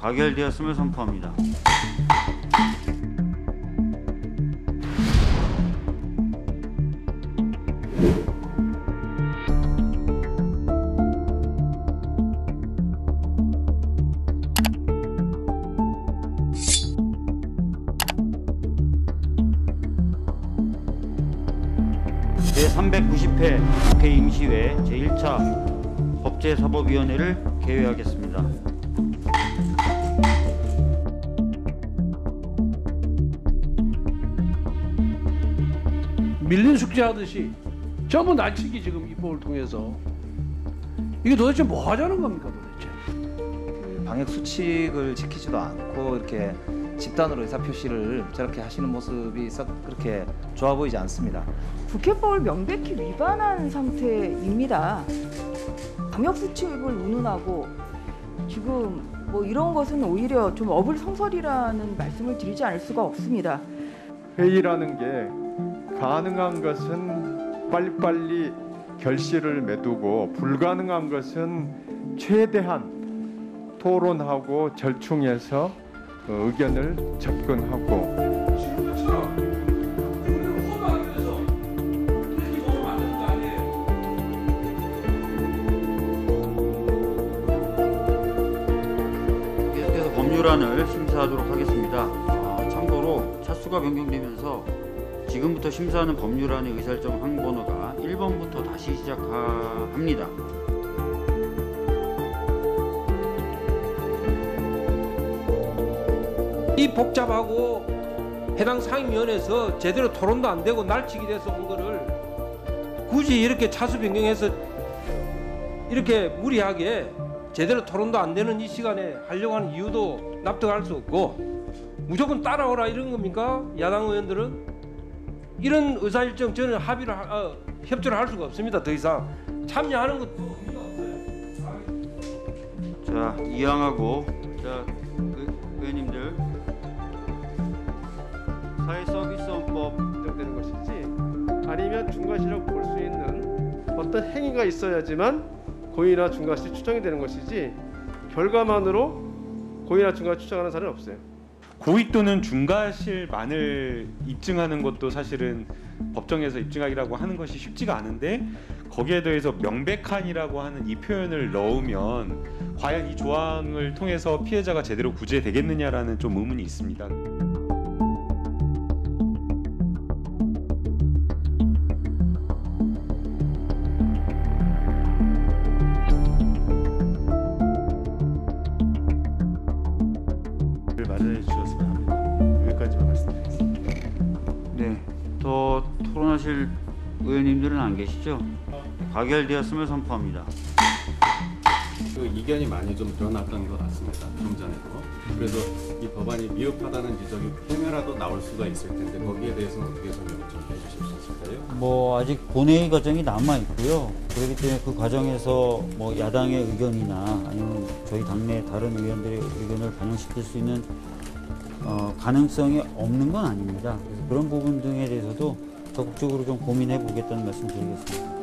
가결되었음을 선포합니다. 제390회 국회 임시회 제1차 법제사법위원회를 개회하겠습니다. 밀린 숙제하듯이 전부 날치기 지금 입법을 통해서 이게 도대체 뭐 하자는 겁니까 도대체 방역 수칙을 지키지도 않고 이렇게 집단으로 의사 표시를 저렇게 하시는 모습이 썩 그렇게 좋아 보이지 않습니다. 국회법을 명백히 위반한 상태입니다. 방역 수칙을 운운하고 지금 뭐 이런 것은 오히려 좀 어불성설이라는 말씀을 드리지 않을 수가 없습니다. 회의라는 게 가능한 것은 빨리빨리 결실을 맺고 불가능한 것은 최대한 토론하고 절충해서 어, 의견을 접근하고 법률안을 심사하도록 하겠습니다. 아, 참고로 차수가 변경되면서 지금부터 심사하는 법률안의 의사일정 항번호가 1번부터 다시 시작합니다. 이 복잡하고 해당 상임위원회에서 제대로 토론도 안 되고 날치기 돼서 온 거를 굳이 이렇게 차수 변경해서 이렇게 무리하게 제대로 토론도 안 되는 이 시간에 하려고 하는 이유도 납득할 수 없고 무조건 따라오라 이런 겁니까 야당 의원들은 이런 의사일정 저는 합의를 하- 어, 협조를 할 수가 없습니다 더 이상 참여하는 것도 의미가 없어요. 자 이양하고 자 의, 의원님들 사회서비스원법 인정되는 것이지 아니면 중과실이라고 볼 수 있는 어떤 행위가 있어야지만 고의나 중과실이 추정이 되는 것이지 결과만으로 고의나 중과실 추정하는 사례는 없어요. 고의 또는 중과실만을 입증하는 것도 사실은 법정에서 입증하기라고 하는 것이 쉽지가 않은데 거기에 더해서 명백한이라고 하는 이 표현을 넣으면 과연 이 조항을 통해서 피해자가 제대로 구제되겠느냐라는 좀 의문이 있습니다. 더 토론하실 의원님들은 안 계시죠? 가결되었음을 선포합니다. 그 이견이 많이 좀 드러났던 것 같습니다. 좀 전에도. 그래서 이 법안이 미흡하다는 지적이 혹여라도 나올 수가 있을 텐데 거기에 대해서는 어떻게 설명을 좀 해주실 수 있을까요? 뭐 아직 본회의 과정이 남아 있고요. 그렇기 때문에 그 과정에서 뭐 야당의 의견이나 아니면 저희 당내 다른 의원들의 의견을 반영시킬 수 있는 어, 가능성이 없는 건 아닙니다. 그래서 그런 부분 등에 대해서도 적극적으로 좀 고민해 보겠다는 말씀 드리겠습니다.